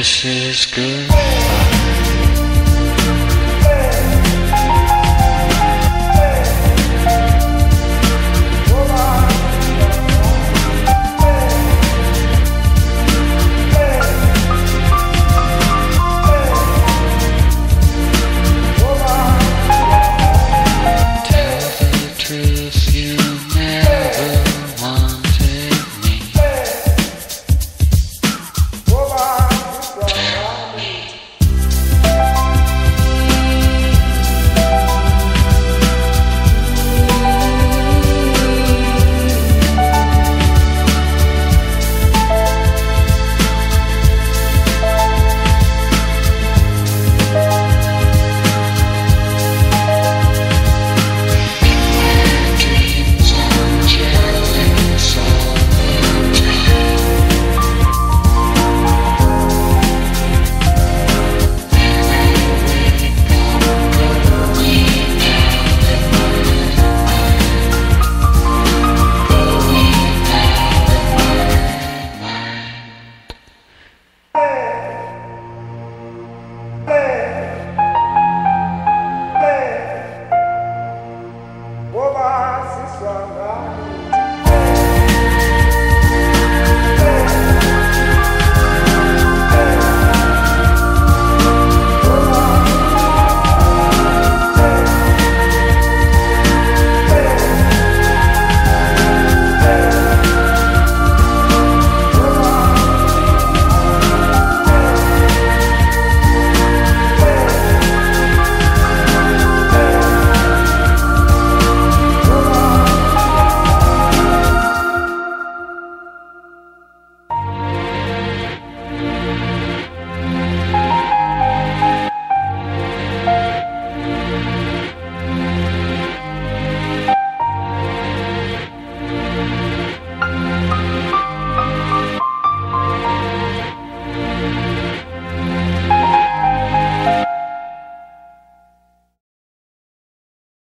this is good. pra.